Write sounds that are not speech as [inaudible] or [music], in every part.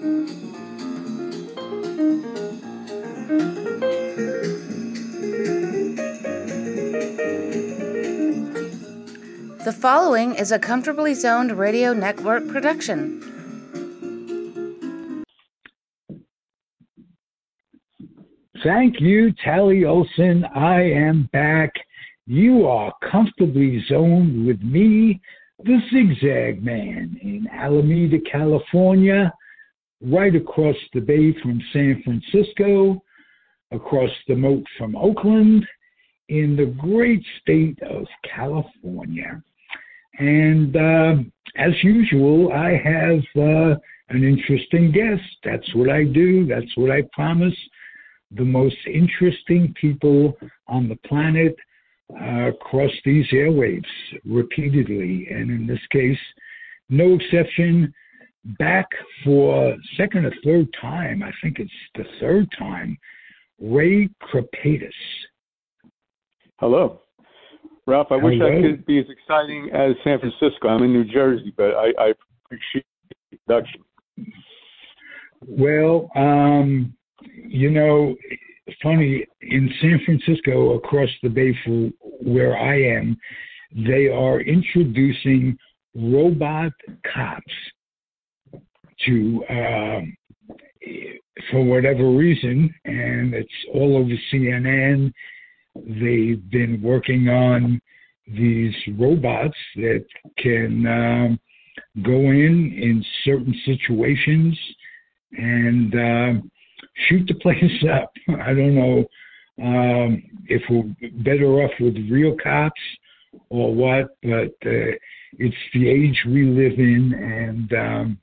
The following is a comfortably zoned radio network production. Thank you, Tally Olson. I am back. You are comfortably zoned with me, the Zigzag Man, in Alameda, California, right across the bay from San Francisco, across the moat from Oakland, in the great state of California. And uh, as usual, I have uh, an interesting guest. That's what I do, that's what I promise. The most interesting people on the planet uh, across these airwaves repeatedly. And in this case, no exception, back for second or third time, I think it's the third time, Ray Kripaitis. Hello. Ralph, I wish. I could be as exciting as San Francisco. I'm in New Jersey, but I, I appreciate the introduction. Well, um, you know, funny, in San Francisco, across the bay from where I am, they are introducing robot cops to, um, for whatever reason, and it's all over CNN. They've been working on these robots that can um, go in in certain situations and um, shoot the [laughs] place up. I don't know um, if we're better off with real cops or what, but uh, it's the age we live in, and um,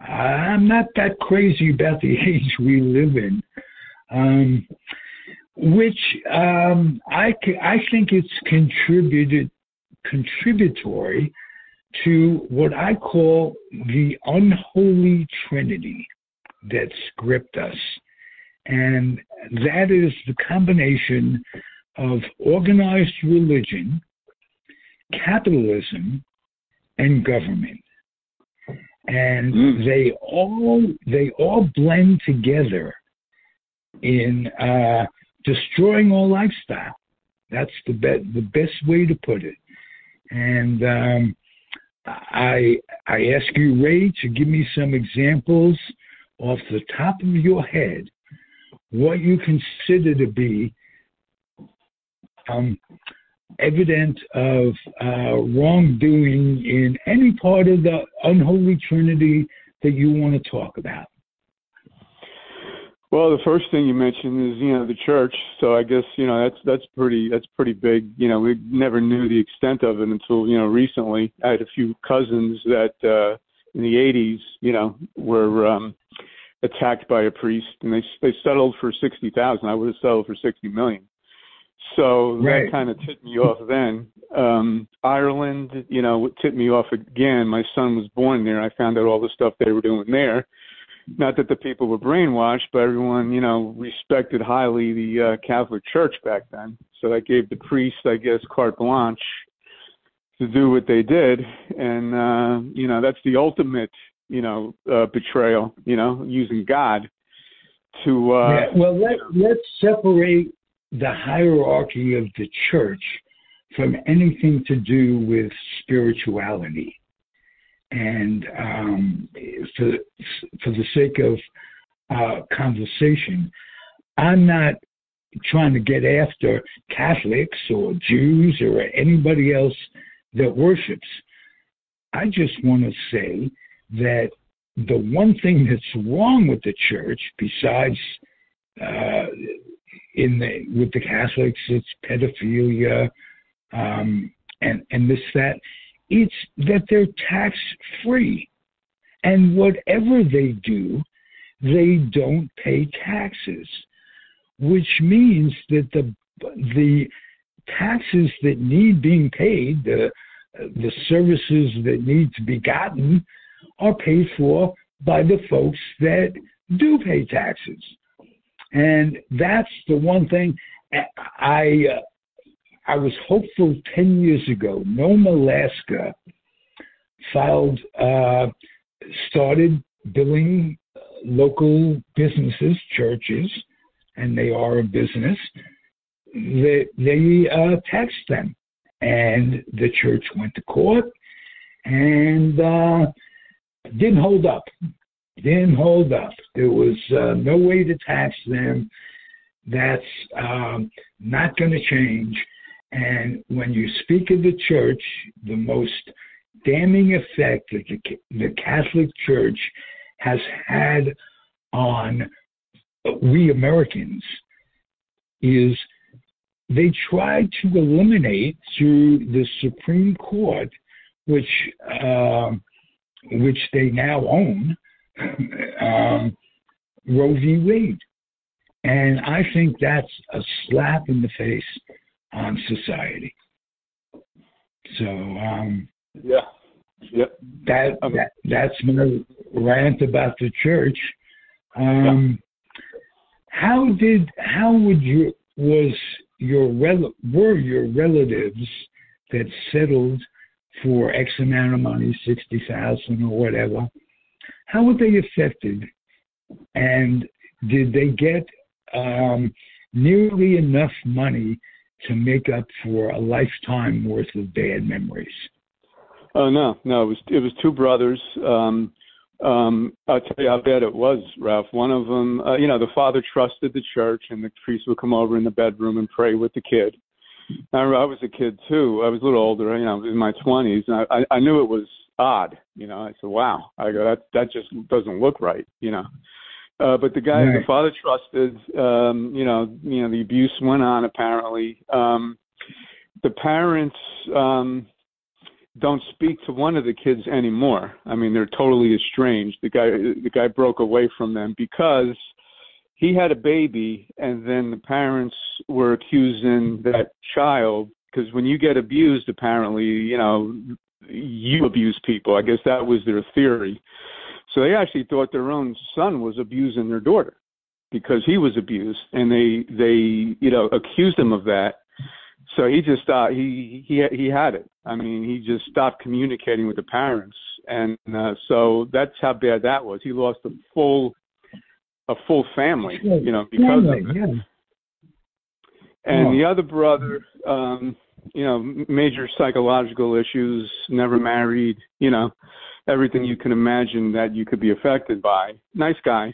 I'm not that crazy about the [laughs] age we live in. Um, which um, I, I think it's contributed contributory to what I call the unholy trinity that gripped us. And that is the combination of organized religion, capitalism, and government. And Mm. they all they all blend together in uh, destroying our lifestyle. That's the be- the best way to put it. And um, I I ask you, Ray, to give me some examples off the top of your head what you consider to be um, evident of uh, wrongdoing in any part of the unholy trinity that you want to talk about. Well, the first thing you mentioned is you know the church. So I guess you know that's that's pretty that's pretty big. You know, we never knew the extent of it until you know recently. I had a few cousins that uh, in the '80s, you know, were um, attacked by a priest, and they they settled for sixty thousand. I would have settled for sixty million. So Right. that kind of tipped me off then. Um, Ireland, you know, tipped me off again. My son was born there. I found out all the stuff they were doing there not that the people were brainwashed, but everyone, you know, respected highly the uh, Catholic Church back then. So that gave the priests, I guess, carte blanche to do what they did, and uh, you know, that's the ultimate, you know, uh, betrayal. You know, using God to. Uh, yeah, well, let, let's separate the hierarchy of the church from anything to do with spirituality. And um, for, for the sake of uh, conversation, I'm not trying to get after Catholics or Jews or anybody else that worships. I just want to say that the one thing that's wrong with the church, besides uh, in the with the Catholics, it's pedophilia um, and and this that. It's that they're tax free, and whatever they do, they don't pay taxes, which means that the the taxes that need being paid, the the services that need to be gotten, are paid for by the folks that do pay taxes. And that's the one thing I uh, I was hopeful 10 years ago. Nome, Alaska filed, uh, started billing local businesses, churches, and they are a business, they, they uh, taxed them. And the church went to court and uh, didn't hold up. Didn't hold up. There was uh, no way to tax them. That's um, not going to change. And when you speak of the church, the most damning effect that the, the Catholic Church has had on we Americans is they tried to eliminate through the Supreme Court, which uh, which they now own, um, Roe v. Wade, and I think that's a slap in the face on society. So um, yeah, Yep. That, that that's my rant about the church. Um, yeah. How did how would you was your rel- were your relatives that settled for X amount of money, sixty thousand or whatever? How were they affected? And did they get um, nearly enough money to make up for a lifetime worth of bad memories? Oh no, no, it was it was two brothers. Um, um, I'll tell you how bad it was, Ralph. One of them, uh, you know, the father trusted the church, and the priest would come over in the bedroom and pray with the kid. I, I was a kid too. I was a little older, you know, in my twenties, and I, I knew it was odd. You know, I said, "Wow," I go, "That that just doesn't look right," you know. Uh, but the guy, right. the father trusted. Um, you know, you know, the abuse went on apparently. Um, the parents. Um, don't speak to one of the kids anymore. I mean, they're totally estranged. The guy the guy broke away from them because he had a baby and then the parents were accusing that child because when you get abused apparently, you know, you abuse people. I guess that was their theory. So they actually thought their own son was abusing their daughter because he was abused and they they you know accused him of that so he just thought he he he had it. I mean, he just stopped communicating with the parents, and uh, so that's how bad that was. He lost a full a full family, you know, because family, of it. Yeah. And the other brother, um, you know, major psychological issues, never married, you know, everything you can imagine that you could be affected by. Nice guy,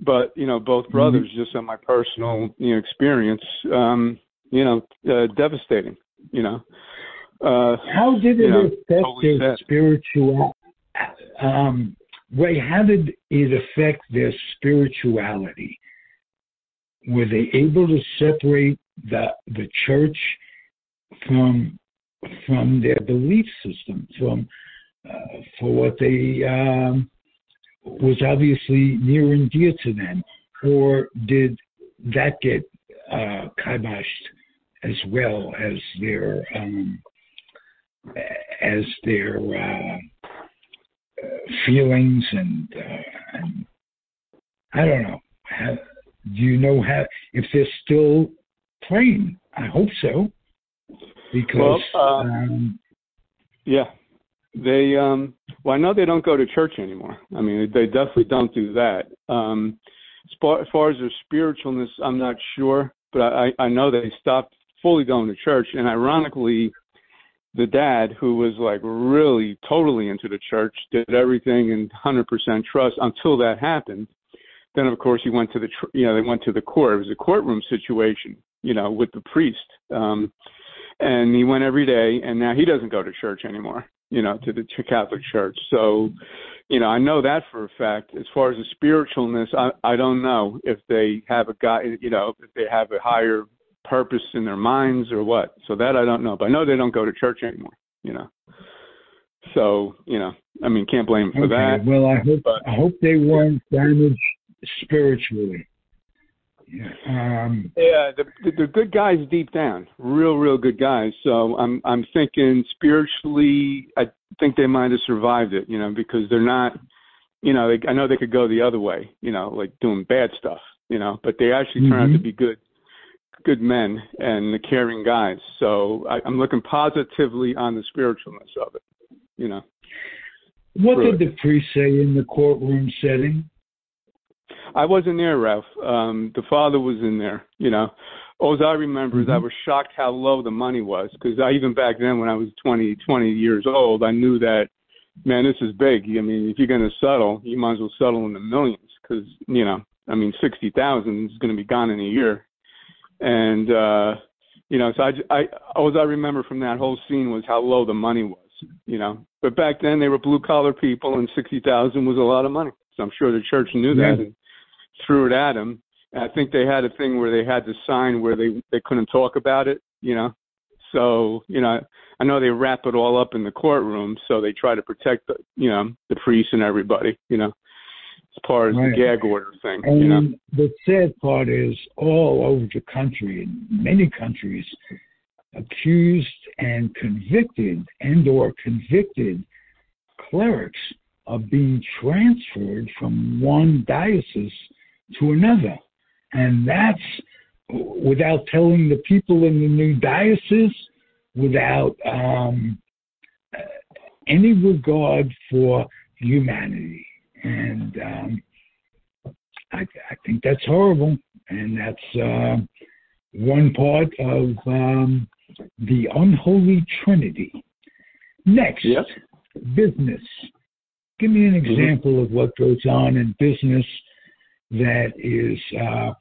but you know, both mm-hmm. brothers, mm-hmm. just on my personal you know experience. Um, you know, uh, devastating. You know. Uh, how did it know, affect totally their spiritual? Um, Ray, how did it affect their spirituality? Were they able to separate the the church from from their belief system, from uh, for what they um, was obviously near and dear to them, or did that get uh, kiboshed as well as their um, as their uh, feelings and, uh, and I don't know. How, do you know how if they're still playing? I hope so. Because well, uh, um, yeah, they um well I know they don't go to church anymore. I mean they definitely don't do that. Um as far, as far as their spiritualness, I'm not sure, but I I know they stopped fully going to church. And ironically, the dad, who was like really totally into the church, did everything in 100% trust until that happened. Then, of course, he went to the, you know, they went to the court. It was a courtroom situation, you know, with the priest. Um, and he went every day, and now he doesn't go to church anymore, you know, to the to Catholic Church. So, you know, I know that for a fact. As far as the spiritualness, I I don't know if they have a guy, you know, if they have a higher purpose in their minds or what. So that I don't know, but I know they don't go to church anymore. You know. So you know, I mean, can't blame them for okay. that. Well, I hope but, I hope they weren't damaged spiritually. Yeah, um, yeah, they're, they're good guys deep down, real, real good guys. So I'm, I'm thinking spiritually, I think they might have survived it, you know, because they're not, you know, they, I know they could go the other way, you know, like doing bad stuff, you know, but they actually mm-hmm. turn out to mm-hmm. be good, good men and the caring guys. So I, I'm looking positively on the spiritualness of it. You know. What did the priest say in the courtroom setting? I wasn't there, Ralph. Um, the father was in there. You know, all I remember is I mm-hmm. was shocked how low the money was because I even back then when I was 20, 20 years old, I knew that man, this is big. I mean, if you're going to settle, you might as well settle in the millions because you know, I mean, sixty thousand is going to be gone in a year, and uh, you know, so I, I all I remember from that whole scene was how low the money was. You know, but back then they were blue collar people, and sixty thousand was a lot of money. So I'm sure the church knew that and threw it at him. And I think they had a thing where they had to sign where they they couldn't talk about it. You know, so you know I know they wrap it all up in the courtroom, so they try to protect the you know the priests and everybody. You know, as far as right. the gag order thing. And you know? the sad part is all over the country, in many countries, accused and convicted and or convicted clerics are being transferred from one diocese to another. And that's without telling the people in the new diocese, without um, any regard for humanity. And um, I, I, think that's horrible. And that's uh, one part of um, the unholy trinity. Next, yep. business. Give me an mm-hmm. example mm-hmm. of what goes on in business that is uh,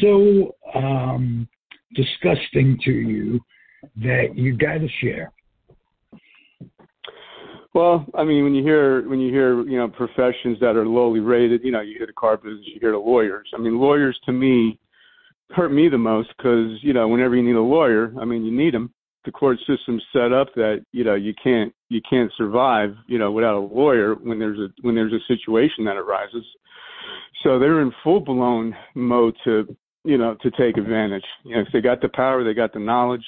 so um, disgusting to you that you got to share? Well, I mean, when you hear when you hear you know professions that are lowly rated, you know, you hear the car business, you hear the lawyers. I mean, lawyers to me hurt me the most because you know whenever you need a lawyer, I mean, you need them. The court system's set up that you know you can't you can't survive you know without a lawyer when there's a when there's a situation that arises. So they're in full blown mode to you know to take advantage. You know, if they got the power, they got the knowledge.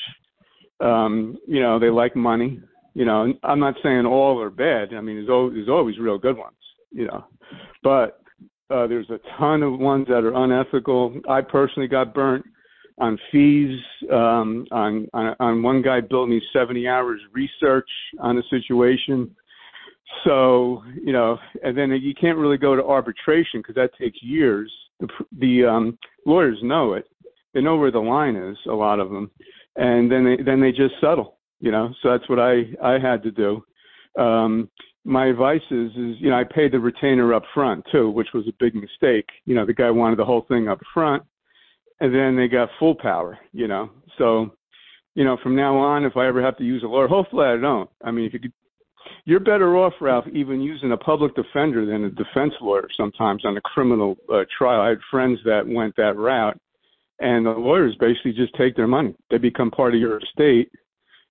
Um, you know, they like money. You know, I'm not saying all are bad. I mean, there's always, there's always real good ones. You know, but uh, there's a ton of ones that are unethical. I personally got burnt on fees. Um, on, on on one guy built me 70 hours research on a situation so you know, and then you can't really go to arbitration because that takes years. The, the um, lawyers know it; they know where the line is. A lot of them, and then they then they just settle. You know, so that's what I I had to do. Um, my advice is is you know I paid the retainer up front too, which was a big mistake. You know, the guy wanted the whole thing up front, and then they got full power. You know, so you know, from now on, if I ever have to use a lawyer, hopefully I don't. I mean, if you could you're better off, Ralph, even using a public defender than a defense lawyer sometimes on a criminal uh, trial. I had friends that went that route, and the lawyers basically just take their money. They become part of your estate,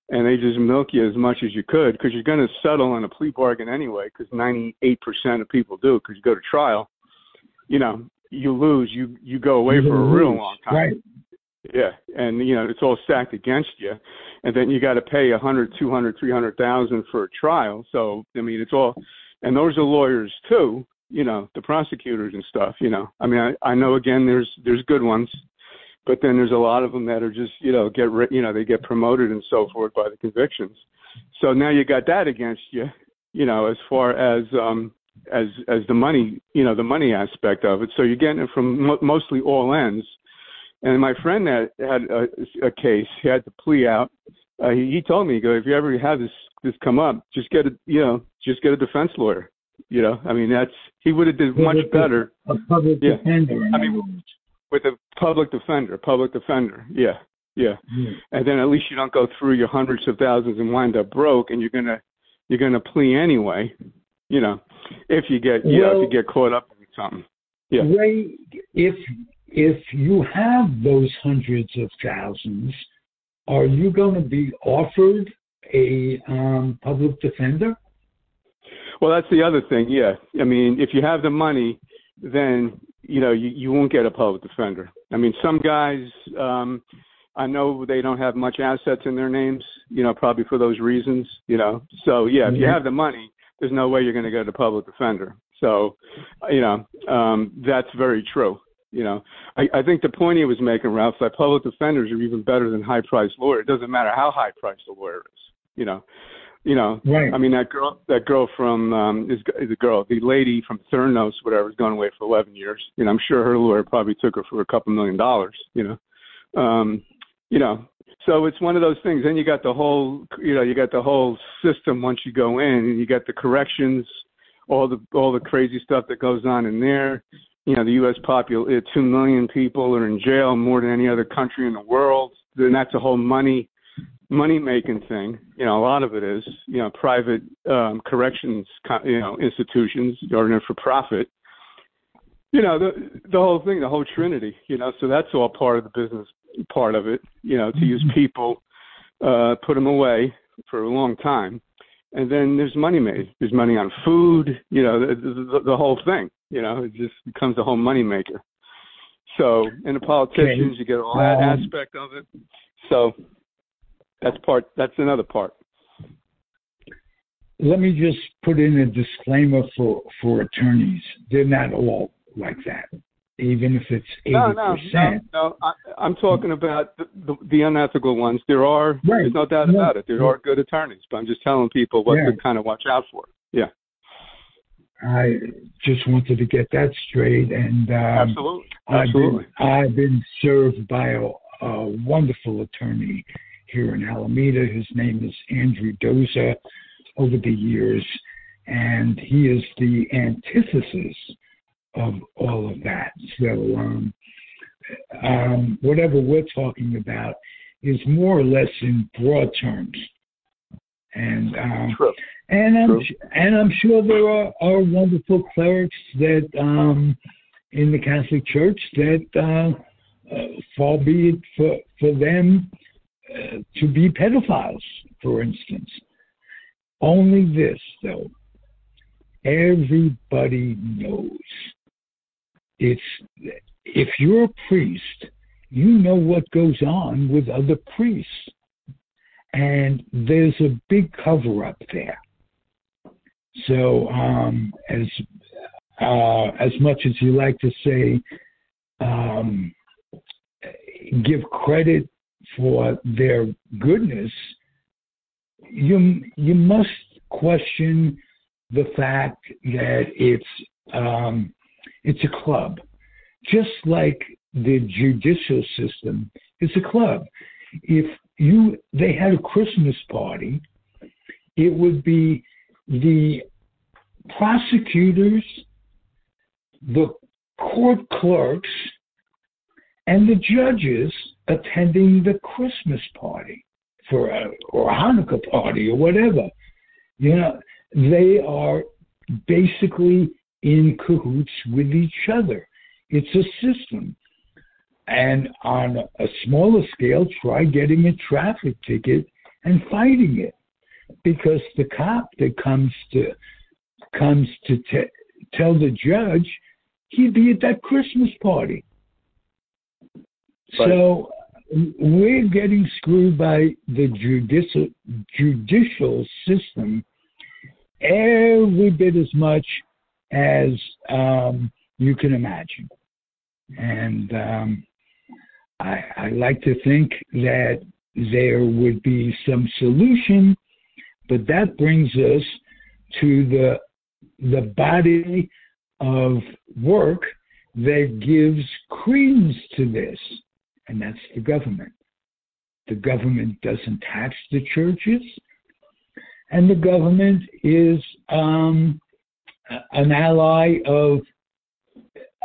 and they just milk you as much as you could because you're going to settle on a plea bargain anyway. Because 98% of people do. Because you go to trial, you know, you lose, you you go away you for a real long time. Right. Yeah, and you know it's all stacked against you, and then you got to pay a hundred, two hundred, three hundred thousand for a trial. So I mean, it's all, and those are lawyers too. You know, the prosecutors and stuff. You know, I mean, I, I know again, there's there's good ones, but then there's a lot of them that are just you know get you know they get promoted and so forth by the convictions. So now you got that against you. You know, as far as um as as the money, you know, the money aspect of it. So you're getting it from mo- mostly all ends and my friend that had a, a case, he had to plea out. Uh, he, he told me, he go, if you ever have this this come up, just get a you know, just get a defense lawyer. You know, I mean that's he would have did much better. A public yeah. defender. I mean, with a public defender, public defender. Yeah, yeah. Mm. And then at least you don't go through your hundreds of thousands and wind up broke, and you're gonna you're gonna plea anyway. You know, if you get you well, know if you get caught up in something. Yeah. Ray, if if you have those hundreds of thousands, are you going to be offered a um, public defender? Well, that's the other thing. Yeah, I mean, if you have the money, then you know you, you won't get a public defender. I mean, some guys, um, I know they don't have much assets in their names. You know, probably for those reasons. You know, so yeah, if you mm-hmm. have the money, there's no way you're going to get a public defender. So, you know, um, that's very true. You know, I, I think the point he was making, Ralph, that public defenders are even better than high priced lawyers. It doesn't matter how high priced the lawyer is. You know, You know, right. I mean that girl, that girl from um, is is a girl, the lady from Theranos, whatever, has gone away for 11 years. You know, I'm sure her lawyer probably took her for a couple million dollars. You know, um, you know, so it's one of those things. Then you got the whole, you know, you got the whole system once you go in, and you got the corrections, all the all the crazy stuff that goes on in there. You know, the U.S. popul, uh, two million people are in jail, more than any other country in the world. Then that's a whole money money making thing. You know, a lot of it is, you know, private um, corrections, you know, institutions are in for profit. You know, the the whole thing, the whole trinity. You know, so that's all part of the business part of it. You know, to use mm-hmm. people, uh, put them away for a long time, and then there's money made. There's money on food. You know, the, the, the whole thing. You know, it just becomes a whole money maker. So, and the politicians, okay. you get all that um, aspect of it. So, that's part. That's another part. Let me just put in a disclaimer for for attorneys. They're not all like that, even if it's eighty no, no, percent. No, no, I, am talking about the, the, the, unethical ones. There are. Right. There's no doubt about it. There are good attorneys, but I'm just telling people what yeah. to kind of watch out for. Yeah. I just wanted to get that straight, and um, absolutely, absolutely. I've been, I've been served by a, a wonderful attorney here in Alameda. His name is Andrew Doza over the years, and he is the antithesis of all of that. So, um, um, whatever we're talking about is more or less in broad terms. And um, and I'm True. and I'm sure there are, are wonderful clerics that um, in the Catholic Church that uh, uh, far be it for for them uh, to be pedophiles, for instance. Only this, though, everybody knows. It's if you're a priest, you know what goes on with other priests, and there's a big cover up there. So, um, as uh, as much as you like to say, um, give credit for their goodness, you you must question the fact that it's um, it's a club, just like the judicial system is a club. If you they had a Christmas party, it would be the prosecutors, the court clerks, and the judges attending the Christmas party for a, or Hanukkah party or whatever. You know, they are basically in cahoots with each other. It's a system. And on a smaller scale, try getting a traffic ticket and fighting it. Because the cop that comes to comes to te- tell the judge he'd be at that Christmas party. But, so we're getting screwed by the judicial judicial system every bit as much as um, you can imagine, and um, I, I like to think that there would be some solution, but that brings us to the the body of work that gives credence to this and that's the government. The government doesn't tax the churches, and the government is um, an ally of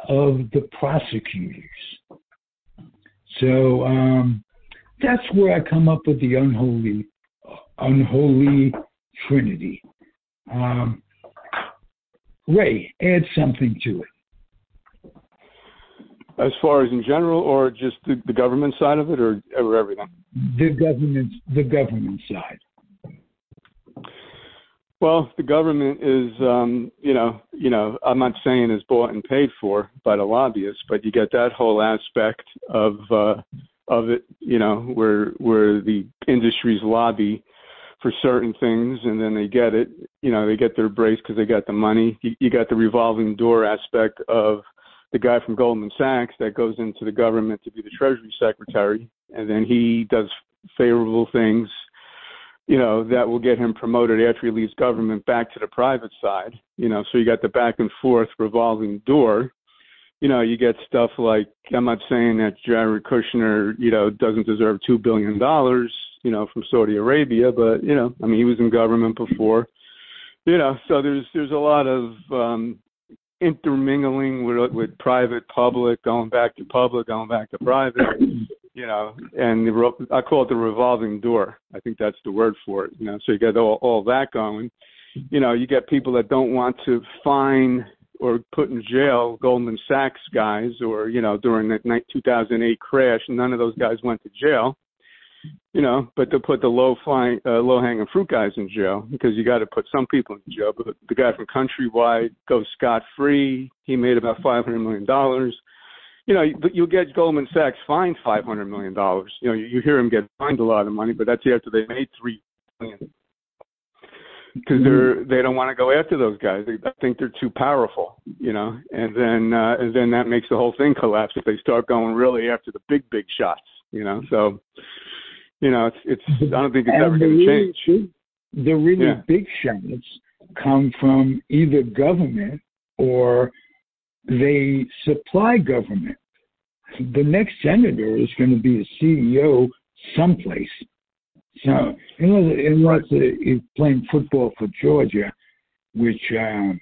of the prosecutors. So um, that's where I come up with the unholy unholy trinity. Um, Ray, add something to it as far as in general, or just the, the government side of it, or, or everything? The government, the government side. Well, the government is, um, you know, you know, I'm not saying is bought and paid for by the lobbyists, but you get that whole aspect of uh, of it, you know, where where the industries lobby for certain things, and then they get it, you know, they get their brace because they got the money. You, you got the revolving door aspect of the guy from Goldman Sachs that goes into the government to be the Treasury Secretary, and then he does favorable things you know, that will get him promoted after he leaves government back to the private side. You know, so you got the back and forth revolving door. You know, you get stuff like I'm not saying that Jared Kushner, you know, doesn't deserve two billion dollars, you know, from Saudi Arabia, but you know, I mean, he was in government before. You know, so there's there's a lot of um intermingling with with private, public, going back to public, going back to private you know, and the, I call it the revolving door. I think that's the word for it. You know, so you get all, all that going. You know, you get people that don't want to fine or put in jail Goldman Sachs guys, or you know, during the 2008 crash, none of those guys went to jail. You know, but to put the low flying, uh, low hanging fruit guys in jail because you got to put some people in jail. But the guy from Countrywide goes scot free. He made about 500 million dollars you know, but you'll get Goldman Sachs fined five hundred million dollars. You know, you, you hear them get fined a lot of money, but that's after they made three million because they're they don't want to go after those guys. They I think they're too powerful, you know. And then uh, and then that makes the whole thing collapse if they start going really after the big big shots, you know. So, you know, it's it's I don't think it's and ever going to really, change. The really Yeah. big shots come from either government or they supply government. The next senator is going to be a CEO someplace. So unless, unless he's playing football for Georgia, which um,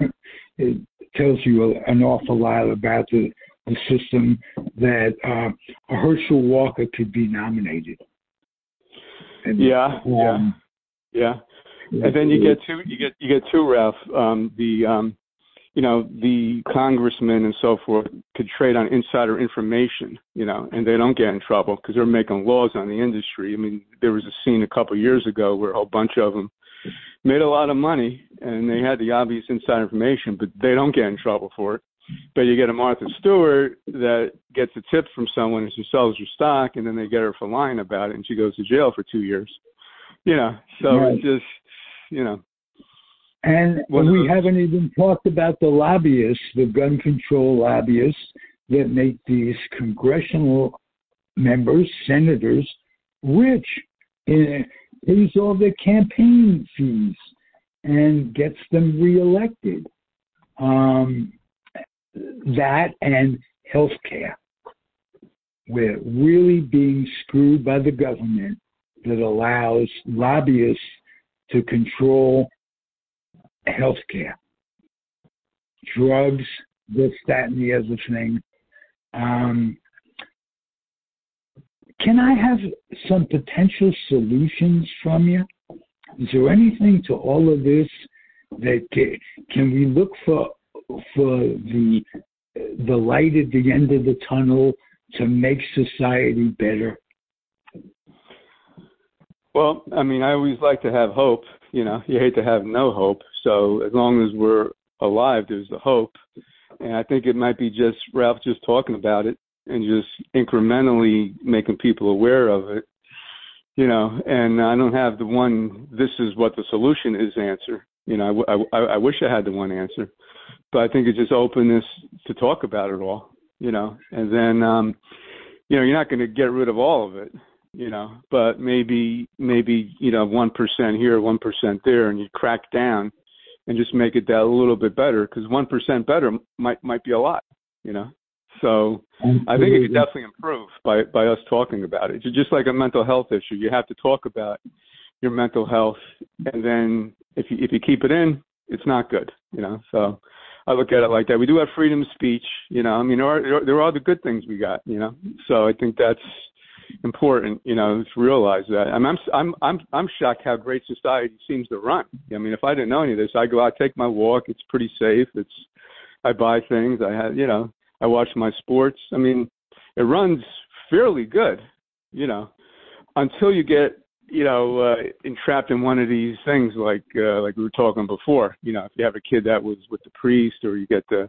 [laughs] it tells you an awful lot about the, the system that uh, Herschel Walker could be nominated. And, Yeah, yeah. um, Yeah. and then you get two you get you get two ralph um the um you know the congressmen and so forth could trade on insider information you know and they don't get in trouble because they're making laws on the industry. I mean there was a scene a couple of years ago where a whole bunch of them made a lot of money and they had the obvious inside information but they don't get in trouble for it. But you get a martha stewart that gets a tip from someone and she sells your stock and then they get her for lying about it and she goes to jail for two years. You know so Right. it's just you know And of we those- haven't even talked about the lobbyists, the gun control lobbyists that make these congressional members, senators, rich, and pays all their campaign fees and gets them reelected. Um, that and health care. We're really being screwed by the government that allows lobbyists to control healthcare, drugs, this, that, and the other thing. Um, can I have some potential solutions from you? Is there anything to all of this that can, can we look for for the the light at the end of the tunnel to make society better? Well, I mean, I always like to have hope. You know, you hate to have no hope. So as long as we're alive, there's the hope. And I think it might be just Ralph just talking about it and just incrementally making people aware of it. You know, and I don't have the one. This is what the solution is answer. You know, I, I, I wish I had the one answer, but I think it's just openness to talk about it all. You know, and then um, you know, you're not going to get rid of all of it you know, but maybe maybe you know one percent here, one percent there, and you crack down and just make it that a little bit better because one percent better might might be a lot, you know. So I think it could definitely improve by by us talking about it. It's just like a mental health issue, you have to talk about your mental health, and then if you if you keep it in, it's not good, you know. So I look at it like that. We do have freedom of speech, you know. I mean, there are there are the good things we got, you know. So I think that's important, you know, to realize that. I'm I'm I'm I'm shocked how great society seems to run. I mean, if I didn't know any of this, I go out, take my walk. It's pretty safe. It's I buy things. I have, you know, I watch my sports. I mean, it runs fairly good, you know, until you get you know uh, entrapped in one of these things like uh, like we were talking before. You know, if you have a kid that was with the priest, or you get the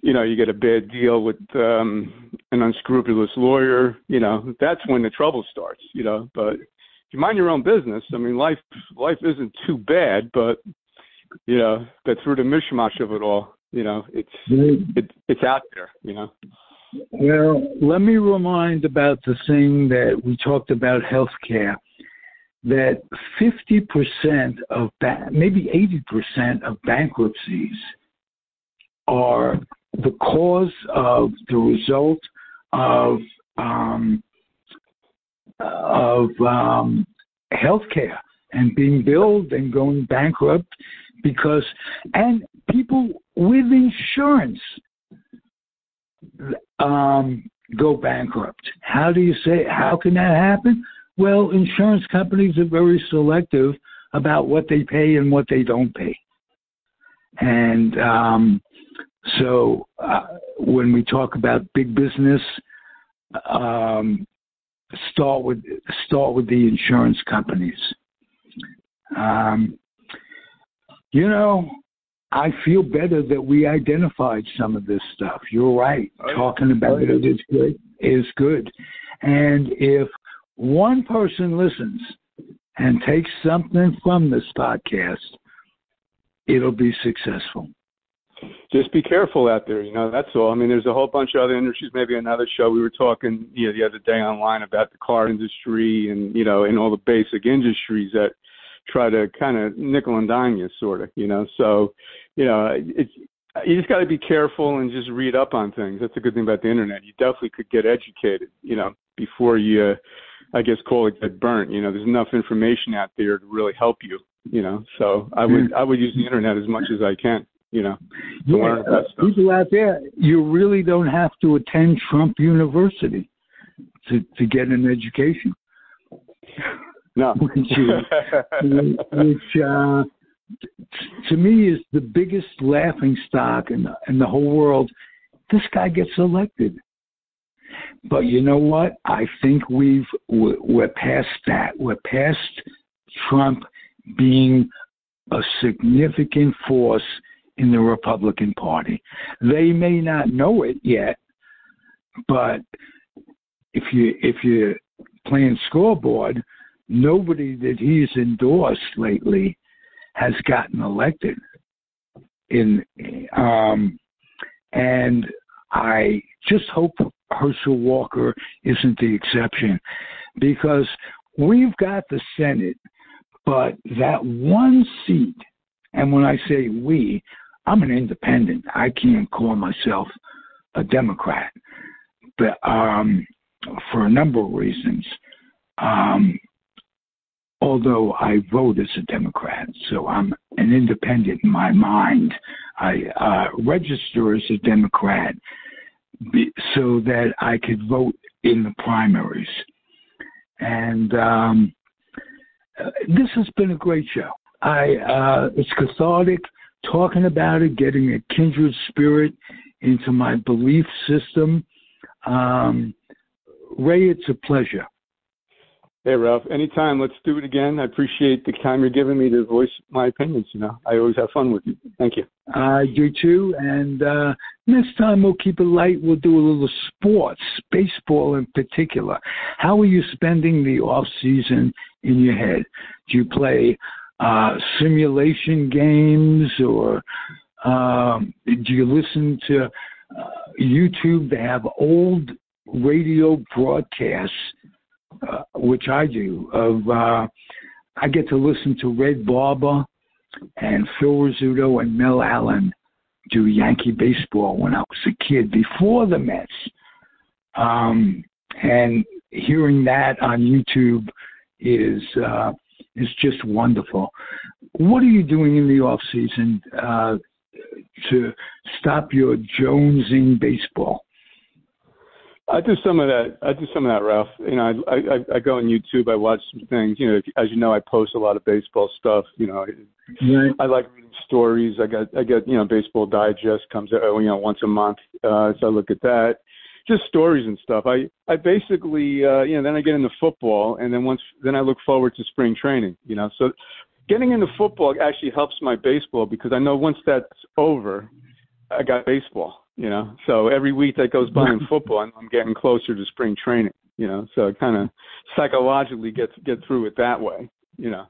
you know, you get a bad deal with um an unscrupulous lawyer, you know, that's when the trouble starts, you know. But if you mind your own business, I mean life life isn't too bad, but you know, but through the mishmash of it all, you know, it's it it's out there, you know. Well, let me remind about the thing that we talked about health care. that 50% of ba- maybe 80% of bankruptcies are the cause of the result of um, of um, healthcare and being billed and going bankrupt because and people with insurance um, go bankrupt. How do you say? How can that happen? Well, insurance companies are very selective about what they pay and what they don't pay, and um, so uh, when we talk about big business, um, start with start with the insurance companies. Um, you know, I feel better that we identified some of this stuff. You're right. Oh, Talking about oh, it is good. Is good. And if one person listens and takes something from this podcast, it'll be successful. Just be careful out there, you know, that's all. I mean, there's a whole bunch of other industries, maybe another show we were talking, you know, the other day online about the car industry and, you know, and all the basic industries that try to kind of nickel and dime you, sort of, you know. So, you know, it's you just got to be careful and just read up on things. That's a good thing about the internet. You definitely could get educated, you know, before you, I guess, call it get burnt. You know, there's enough information out there to really help you, you know. So I would hmm. I would use the internet as much as I can, you know, to yeah, stuff. People out there, you really don't have to attend Trump University to to get an education. No. [laughs] which, is, which uh, to me is the biggest laughing stock in the, in the whole world. This guy gets elected. But you know what? I think we've we're past that. We're past Trump being a significant force in the Republican Party. They may not know it yet, but if you if you're playing scoreboard, nobody that he's endorsed lately has gotten elected. In um, and I just hope Herschel Walker isn't the exception because we've got the Senate, but that one seat, and when I say we, I'm an independent. I can't call myself a Democrat, but um, for a number of reasons. Um, although I vote as a Democrat, so I'm an independent in my mind. I uh, register as a Democrat so that I could vote in the primaries. And um, uh, this has been a great show. I uh, it's cathartic talking about it, getting a kindred spirit into my belief system. Um, Ray, it's a pleasure. Hey, Ralph. Anytime. Let's do it again. I appreciate the time you're giving me to voice my opinions. You know, I always have fun with you. Thank you. I do too. And uh, next time we'll keep it light. We'll do a little sports, baseball in particular. How are you spending the off season in your head? Do you play uh, simulation games, or um, do you listen to uh, YouTube? They have old radio broadcasts uh, which I do, of uh, I get to listen to Red Barber and Phil Rizzuto and Mel Allen do Yankee baseball when I was a kid before the Mets. Um, and hearing that on YouTube is uh, is just wonderful. What are you doing in the off season uh, to stop your jonesing baseball? I do some of that. I do some of that, Ralph. You know, I I, I go on YouTube. I watch some things. You know, as you know, I post a lot of baseball stuff. You know, right. I like reading stories. I got I get you know Baseball Digest comes out you know once a month. Uh, so I look at that, just stories and stuff. I I basically uh, you know then I get into football and then once then I look forward to spring training. You know, so getting into football actually helps my baseball because I know once that's over, I got baseball you know. So every week that goes by in [laughs] football, I'm, I'm getting closer to spring training, you know. So it kind of psychologically gets get through it that way, you know.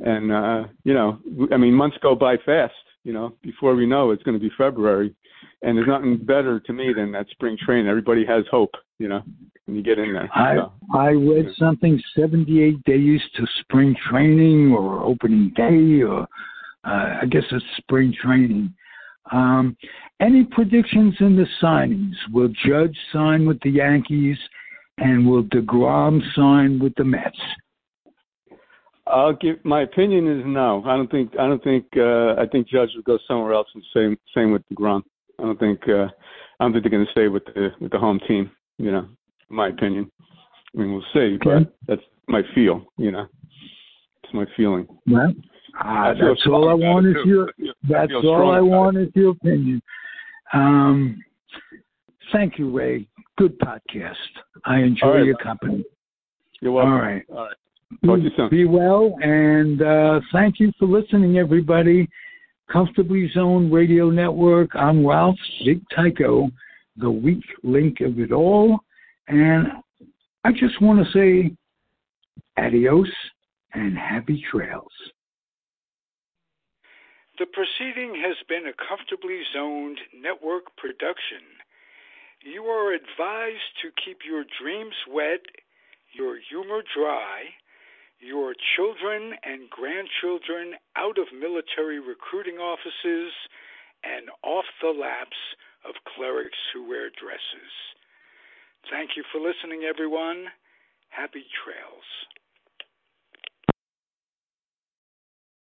And uh, you know, I mean, months go by fast, you know. Before we know, it's going to be February, and there's nothing better to me than that spring training. Everybody has hope, you know, when you get in there. I so, I read yeah. something 78 days to spring training or opening day, or uh, I guess it's spring training. Um, any predictions in the signings? Will Judge sign with the Yankees, and will Degrom sign with the Mets? I'll give my opinion is no. I don't think I don't think uh I think Judge will go somewhere else and same same with DeGrom. I don't think uh I don't think they're gonna stay with the with the home team, you know, my opinion. I mean we'll see, Okay. but that's my feel, you know. It's my feeling. Well, uh, that's all I want is too. your that's all I want it. is your opinion. Um, thank you, Ray. Good podcast. I enjoy right. your company. You're welcome. All right. All right. Talk to you soon. Be well, and uh, thank you for listening, everybody. Comfortably Zoned Radio Network. I'm Ralph Zig Tycho, the weak link of it all. And I just want to say adios and happy trails. The proceeding has been a comfortably zoned network production. You are advised to keep your dreams wet, your humor dry, your children and grandchildren out of military recruiting offices and off the laps of clerics who wear dresses. Thank you for listening, everyone. Happy trails.